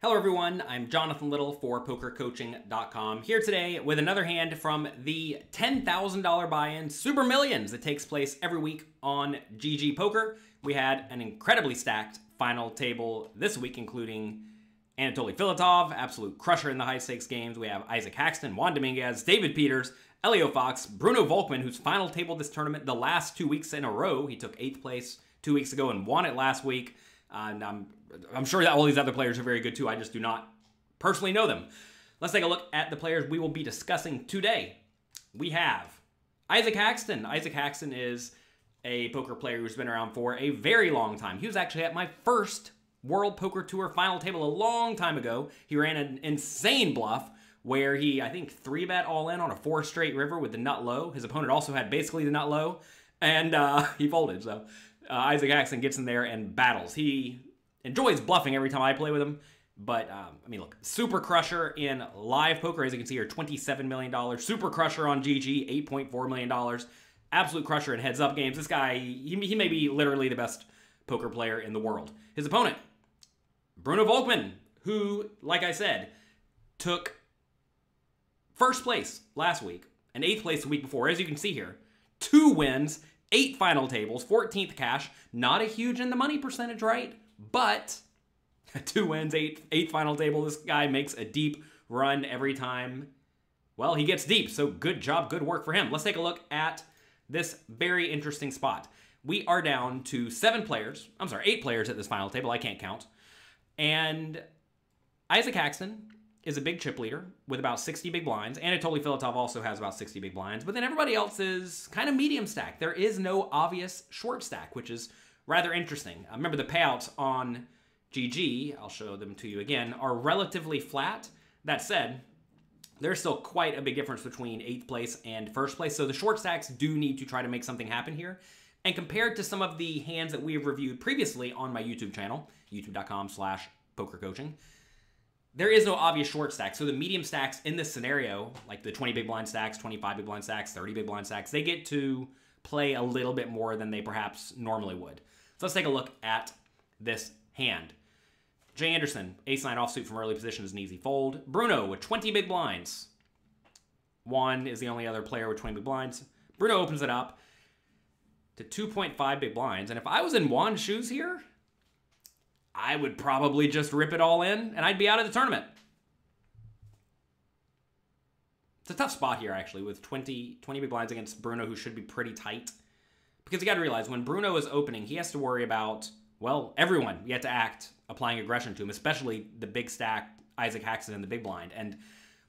Hello, everyone. I'm Jonathan Little for PokerCoaching.com here today with another hand from the $10,000 buy in Super Millions that takes place every week on GG Poker. We had an incredibly stacked final table this week, including Anatoly Filatov, absolute crusher in the high stakes games. We have Isaac Haxton, Juan Dominguez, David Peters, Elio Fox, Bruno Volkmann, whose final table this tournament the last two weeks in a row. He took eighth place two weeks ago and won it last week. And I'm, I'm sure that all these other players are very good too. I just do not personally know them. Let's take a look at the players we will be discussing today. We have Isaac Haxton. Isaac Haxton is a poker player who's been around for a very long time. He was actually at my first World Poker Tour final table a long time ago. He ran an insane bluff where he, I think, three bet all in on a four straight river with the nut low. His opponent also had basically the nut low, and uh, he folded. So uh, Isaac Haxton gets in there and battles. He enjoys bluffing every time I play with him. But um, I mean, look, Super Crusher in live poker, as you can see here, $27 million. Super Crusher on GG, $8.4 million. Absolute crusher in heads up games. This guy, he, he may be literally the best poker player in the world. His opponent, Bruno Volkmann, who, like I said, took first place last week and eighth place the week before, as you can see here. Two wins eight final tables, 14th cash. Not a huge in the money percentage, right? But two wins, eight eight final table. This guy makes a deep run every time. Well, he gets deep, so good job, good work for him. Let's take a look at this very interesting spot. We are down to seven players. I'm sorry, eight players at this final table. I can't count. And Isaac Haxton is a big chip leader with about 60 big blinds. And Anatoly Filatov also has about 60 big blinds, but then everybody else is kind of medium stack. There is no obvious short stack, which is rather interesting. Uh, remember the payouts on GG, I'll show them to you again, are relatively flat. That said, there's still quite a big difference between 8th place and 1st place, so the short stacks do need to try to make something happen here. And compared to some of the hands that we have reviewed previously on my YouTube channel, youtube.com slash pokercoaching, there is no obvious short stack. So the medium stacks in this scenario, like the 20 big blind stacks, 25 big blind stacks, 30 big blind stacks, they get to play a little bit more than they perhaps normally would. So let's take a look at this hand. Jay Anderson, ace nine offsuit from early position is an easy fold. Bruno with 20 big blinds. Juan is the only other player with 20 big blinds. Bruno opens it up to 2.5 big blinds. And if I was in Juan's shoes here, I would probably just rip it all in and I'd be out of the tournament. It's a tough spot here, actually, with 20, 20 big blinds against Bruno, who should be pretty tight. Because you got to realize, when Bruno is opening, he has to worry about, well, everyone yet to act applying aggression to him, especially the big stack, Isaac Haxton in the big blind. And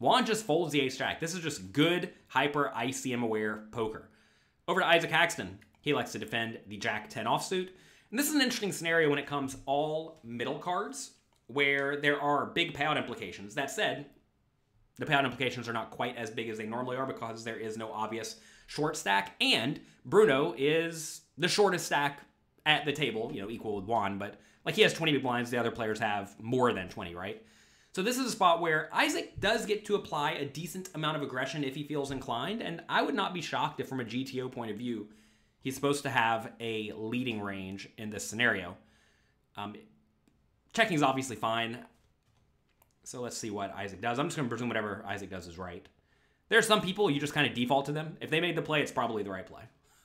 Juan just folds the ace jack. This is just good, hyper ICM aware poker. Over to Isaac Haxton. He likes to defend the Jack 10 offsuit. And this is an interesting scenario when it comes all middle cards, where there are big payout implications. That said, the payout implications are not quite as big as they normally are because there is no obvious short stack, and Bruno is the shortest stack at the table, you know, equal with Juan, but like he has 20 big blinds, the other players have more than 20, right? So this is a spot where Isaac does get to apply a decent amount of aggression if he feels inclined, and I would not be shocked if from a GTO point of view, He's supposed to have a leading range in this scenario. Um, checking is obviously fine. So let's see what Isaac does. I'm just going to presume whatever Isaac does is right. There are some people you just kind of default to them. If they made the play, it's probably the right play.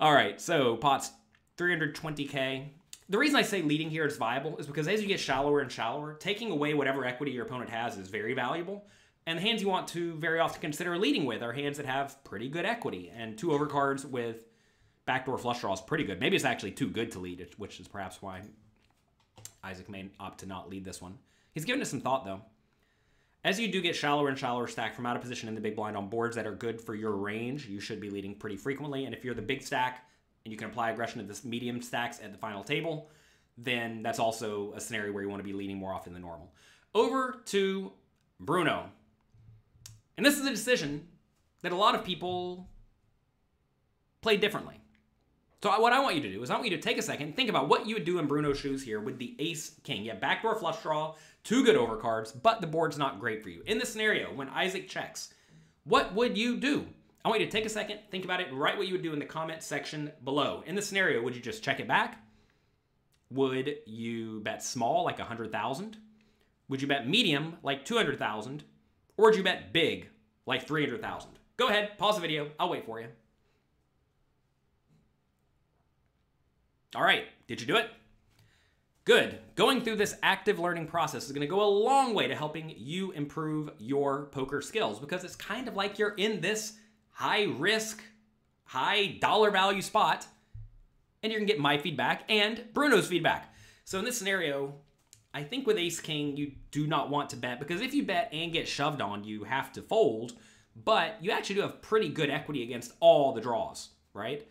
All right, so pots 320k. The reason I say leading here is viable is because as you get shallower and shallower, taking away whatever equity your opponent has is very valuable. And the hands you want to very often consider leading with are hands that have pretty good equity. And two overcards with backdoor flush draw is pretty good. Maybe it's actually too good to lead, which is perhaps why Isaac may opt to not lead this one. He's given it some thought, though. As you do get shallower and shallower stack from out of position in the big blind on boards that are good for your range, you should be leading pretty frequently. And if you're the big stack and you can apply aggression to this medium stacks at the final table, then that's also a scenario where you want to be leading more often than normal. Over to Bruno. And this is a decision that a lot of people play differently. So what I want you to do is I want you to take a second, think about what you would do in Bruno's shoes here with the ace king. Yeah, backdoor flush draw, two good overcards, but the board's not great for you. In this scenario, when Isaac checks, what would you do? I want you to take a second, think about it, write what you would do in the comment section below. In the scenario, would you just check it back? would you bet small, like 100,000? Would you bet medium, like 200,000? Or would you bet big, like 300,000? Go ahead, pause the video. I'll wait for you. All right, did you do it? Good. Going through this active learning process is going to go a long way to helping you improve your poker skills because it's kind of like you're in this high risk, high dollar value spot and you're going to get my feedback and Bruno's feedback. So in this scenario, I think with ace king, you do not want to bet because if you bet and get shoved on, you have to fold, but you actually do have pretty good equity against all the draws, right?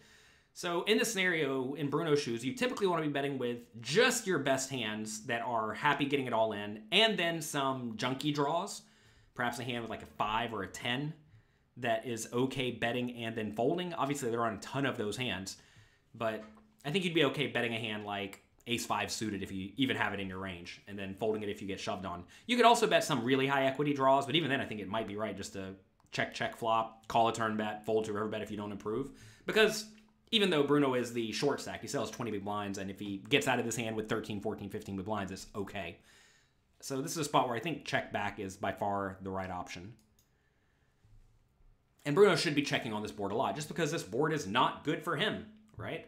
So in this scenario, in Bruno's shoes, you typically want to be betting with just your best hands that are happy getting it all in, and then some junky draws, perhaps a hand with like a five or a 10 that is okay betting and then folding. Obviously, there aren't a ton of those hands, but I think you'd be okay betting a hand like ace five suited if you even have it in your range, and then folding it if you get shoved on. You could also bet some really high equity draws, but even then, I think it might be right just to check, check flop, call a turn bet, fold to river bet if you don't improve. Because even though Bruno is the short stack, he sells 20 big blinds, and if he gets out of this hand with 13, 14, 15 big blinds, it's okay. So this is a spot where I think check back is by far the right option. And Bruno should be checking on this board a lot, just because this board is not good for him, right?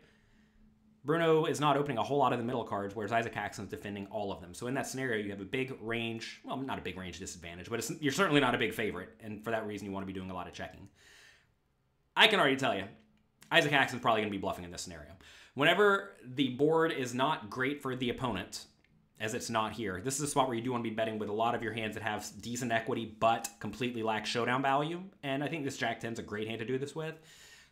Bruno is not opening a whole lot of the middle cards, whereas Isaac Haxton's defending all of them. So in that scenario, you have a big range, well, not a big range disadvantage, but you're certainly not a big favorite, and for that reason, you want to be doing a lot of checking. I can already tell you, Isaac Haxton's probably going to be bluffing in this scenario. Whenever the board is not great for the opponent, as it's not here, this is a spot where you do want to be betting with a lot of your hands that have decent equity but completely lack showdown value, and I think this Jack 10 is a great hand to do this with.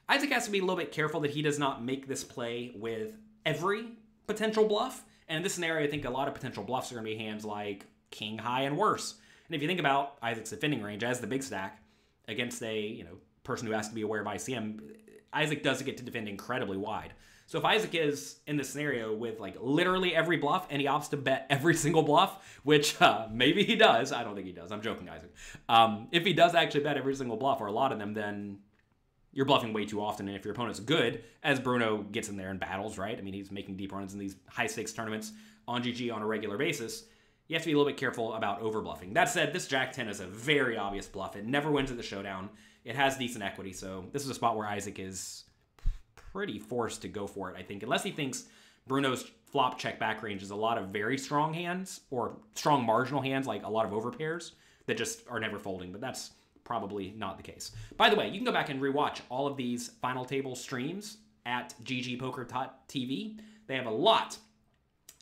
Isaac has to be a little bit careful that he does not make this play with every potential bluff. And in this scenario, I think a lot of potential bluffs are going to be hands like king high and worse. And if you think about Isaac's defending range as the big stack against a you know person who has to be aware of ICM, Isaac does get to defend incredibly wide. So if Isaac is in this scenario with like literally every bluff and he opts to bet every single bluff, which uh, maybe he does, I don't think he does. I'm joking, Isaac. Um, if he does actually bet every single bluff or a lot of them, then you're bluffing way too often. And if your opponent's good, as Bruno gets in there in battles, right? I mean, he's making deep runs in these high stakes tournaments on GG on a regular basis. You have to be a little bit careful about over bluffing. That said, this Jack 10 is a very obvious bluff. It never wins at the showdown. It has decent equity, so this is a spot where Isaac is pretty forced to go for it, I think, unless he thinks Bruno's flop check back range is a lot of very strong hands or strong marginal hands, like a lot of overpairs that just are never folding. But that's probably not the case. By the way, you can go back and rewatch all of these final table streams at ggpoker.tv. They have a lot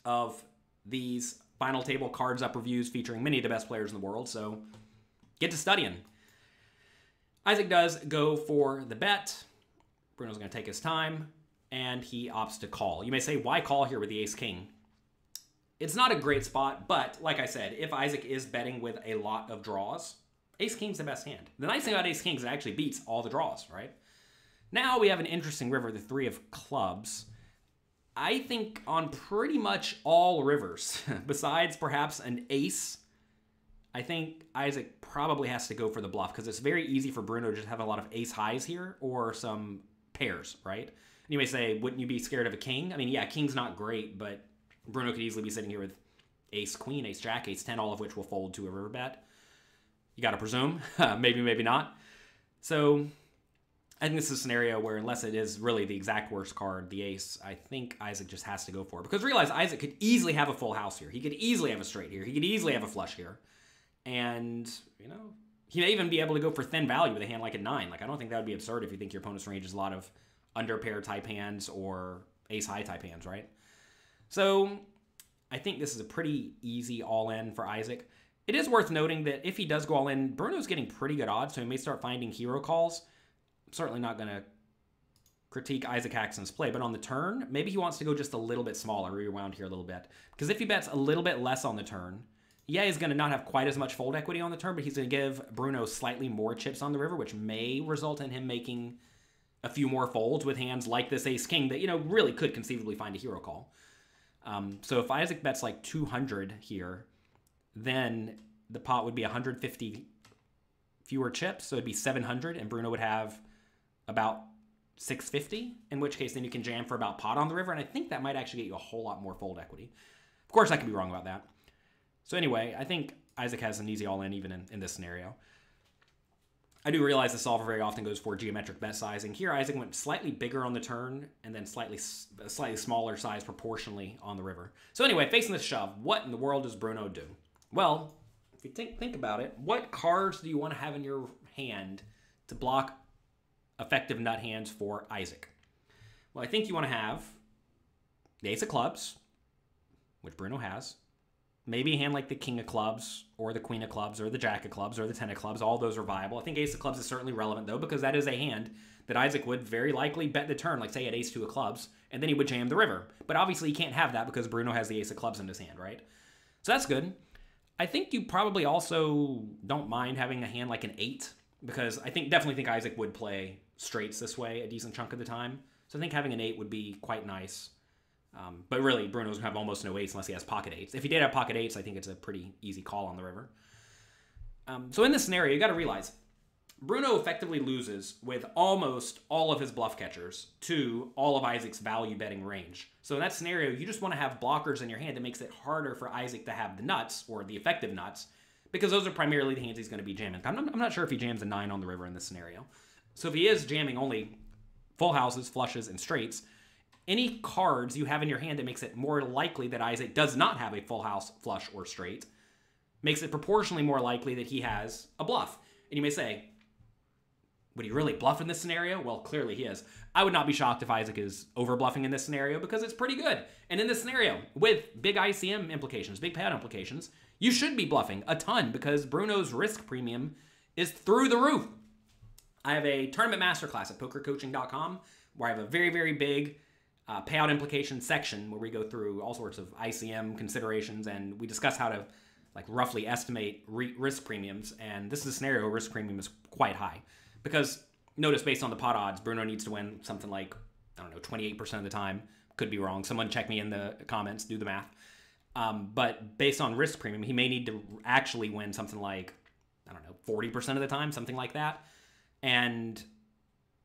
of these final table cards up reviews featuring many of the best players in the world, so get to studying. Isaac does go for the bet. Bruno's going to take his time, and he opts to call. You may say, why call here with the ace-king? It's not a great spot, but like I said, if Isaac is betting with a lot of draws, Ace King's the best hand. The nice thing about Ace King is it actually beats all the draws, right? Now we have an interesting river, the three of clubs. I think on pretty much all rivers, besides perhaps an ace, I think Isaac probably has to go for the bluff because it's very easy for Bruno to just have a lot of ace highs here or some pairs, right? And you may say, wouldn't you be scared of a king? I mean, yeah, king's not great, but Bruno could easily be sitting here with ace queen, ace jack, ace 10, all of which will fold to a river bet. You got to presume. maybe, maybe not. So I think this is a scenario where, unless it is really the exact worst card, the ace, I think Isaac just has to go for it. Because realize Isaac could easily have a full house here. He could easily have a straight here. He could easily have a flush here. And, you know, he may even be able to go for thin value with a hand like a nine. Like, I don't think that would be absurd if you think your opponent's range is a lot of under pair type hands or ace high type hands, right? So I think this is a pretty easy all in for Isaac. It is worth noting that if he does go all in, Bruno's getting pretty good odds, so he may start finding hero calls. I'm certainly not going to critique Isaac Haxton's play, but on the turn, maybe he wants to go just a little bit smaller, rewound here a little bit. Because if he bets a little bit less on the turn, yeah, he's going to not have quite as much fold equity on the turn, but he's going to give Bruno slightly more chips on the river, which may result in him making a few more folds with hands like this ace king that, you know, really could conceivably find a hero call. Um, so if Isaac bets like 200 here, then the pot would be 150 fewer chips, so it'd be 700, and Bruno would have about 650, in which case then you can jam for about pot on the river, and I think that might actually get you a whole lot more fold equity. Of course, I could be wrong about that. So anyway, I think Isaac has an easy all-in even in, in this scenario. I do realize the solver very often goes for geometric bet sizing. Here, Isaac went slightly bigger on the turn and then slightly slightly smaller size proportionally on the river. So anyway, facing the shove, what in the world does Bruno do? Well, if you think think about it, what cards do you want to have in your hand to block effective nut hands for Isaac? Well, I think you want to have the Ace of Clubs, which Bruno has. Maybe a hand like the King of Clubs, or the Queen of Clubs, or the Jack of Clubs, or the Ten of Clubs. All those are viable. I think Ace of Clubs is certainly relevant, though, because that is a hand that Isaac would very likely bet the turn, like say at Ace Two of Clubs, and then he would jam the river. But obviously, he can't have that because Bruno has the Ace of Clubs in his hand, right? So that's good. I think you probably also don't mind having a hand like an eight because I think definitely think Isaac would play straights this way a decent chunk of the time. So I think having an eight would be quite nice. Um, but really, Bruno's gonna have almost no eights unless he has pocket eights. If he did have pocket eights, I think it's a pretty easy call on the river. Um, so in this scenario, you got to realize Bruno effectively loses with almost all of his bluff catchers to all of Isaac's value betting range. So in that scenario, you just want to have blockers in your hand that makes it harder for Isaac to have the nuts or the effective nuts because those are primarily the hands he's going to be jamming. I'm not, I'm not sure if he jams a nine on the river in this scenario. So if he is jamming only full houses, flushes, and straights, any cards you have in your hand that makes it more likely that Isaac does not have a full house, flush, or straight makes it proportionally more likely that he has a bluff. And you may say, would he really bluff in this scenario? Well, clearly he is. I would not be shocked if Isaac is over bluffing in this scenario because it's pretty good. And in this scenario, with big ICM implications, big payout implications, you should be bluffing a ton because Bruno's risk premium is through the roof. I have a tournament masterclass at pokercoaching.com where I have a very, very big uh, payout implication section where we go through all sorts of ICM considerations and we discuss how to like roughly estimate risk premiums. And this is a scenario where risk premium is quite high. Because notice based on the pot odds, Bruno needs to win something like, I don't know, 28% of the time. Could be wrong. Someone check me in the comments, do the math. Um, but based on risk premium, he may need to actually win something like, I don't know, 40% of the time, something like that. And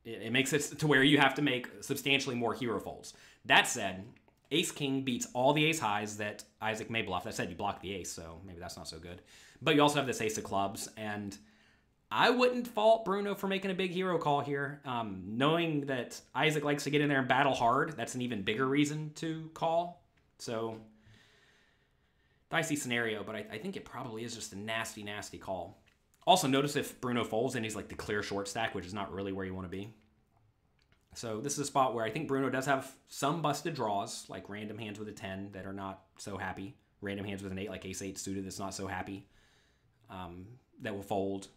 it, it makes it to where you have to make substantially more hero folds. That said, Ace King beats all the ace highs that Isaac may bluff. That said, you block the ace, so maybe that's not so good. But you also have this ace of clubs, and I wouldn't fault Bruno for making a big hero call here. Um, knowing that Isaac likes to get in there and battle hard, that's an even bigger reason to call. So, dicey scenario, but I, I think it probably is just a nasty, nasty call. Also, notice if Bruno folds, and he's like the clear short stack, which is not really where you want to be. So this is a spot where I think Bruno does have some busted draws, like random hands with a 10 that are not so happy. Random hands with an 8, like ace 8 suited that's not so happy, um, that will fold.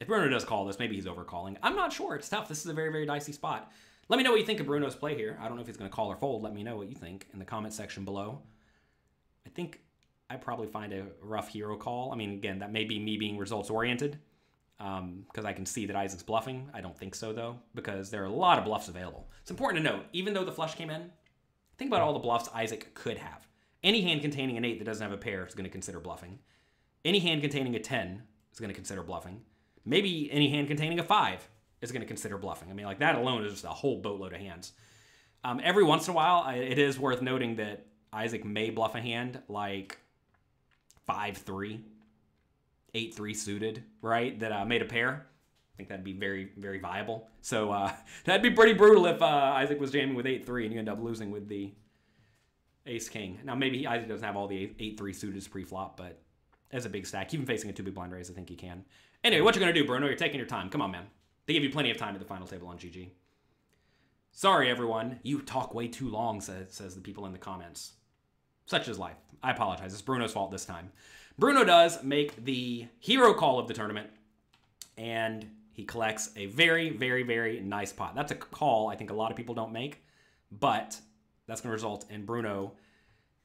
If Bruno does call this, maybe he's overcalling. I'm not sure. It's tough. This is a very, very dicey spot. Let me know what you think of Bruno's play here. I don't know if he's going to call or fold. Let me know what you think in the comment section below. I think I probably find a rough hero call. I mean, again, that may be me being results oriented because um, I can see that Isaac's bluffing. I don't think so, though, because there are a lot of bluffs available. It's important to note, even though the flush came in, think about all the bluffs Isaac could have. Any hand containing an 8 that doesn't have a pair is going to consider bluffing. Any hand containing a 10 is going to consider bluffing. Maybe any hand containing a 5 is going to consider bluffing. I mean, like that alone is just a whole boatload of hands. Um, every once in a while, it is worth noting that Isaac may bluff a hand like 5 3 eight three suited, right? That uh, made a pair. I think that'd be very very viable. So uh, that'd be pretty brutal if uh, Isaac was jamming with eight three and you end up losing with the ace king. Now maybe Isaac doesn't have all the eight three suited pre-flop, but as a big stack, even facing a two big blind raise, I think he can. Anyway, what you're gonna do, Bruno? You're taking your time. Come on, man. They give you plenty of time at the final table on GG. Sorry, everyone. You talk way too long, says, says the people in the comments. Such is life. I apologize. It's Bruno's fault this time. Bruno does make the hero call of the tournament, and he collects a very, very, very nice pot. That's a call I think a lot of people don't make, but that's going to result in Bruno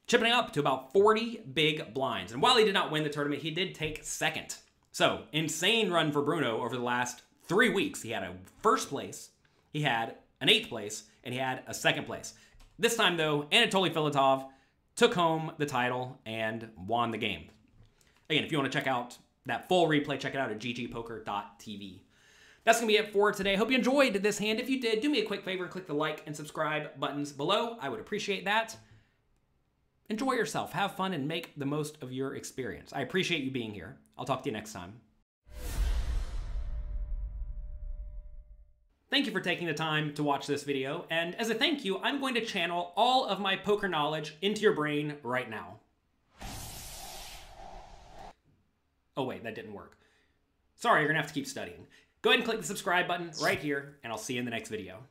chipping up to about 40 big blinds. And while he did not win the tournament, he did take second. So, insane run for Bruno over the last three weeks. He had a first place, he had an eighth place, and he had a second place. This time, though, Anatoly Filatov took home the title and won the game. Again, if you want to check out that full replay, check it out at ggpoker.tv. That's going to be it for today. Hope you enjoyed this hand. If you did, do me a quick favor click the like and subscribe buttons below. I would appreciate that. Enjoy yourself, have fun, and make the most of your experience. I appreciate you being here. I'll talk to you next time. Thank you for taking the time to watch this video, and as a thank you, I'm going to channel all of my poker knowledge into your brain right now. Oh wait, that didn't work. Sorry, you're gonna have to keep studying. Go ahead and click the subscribe button right here, and I'll see you in the next video.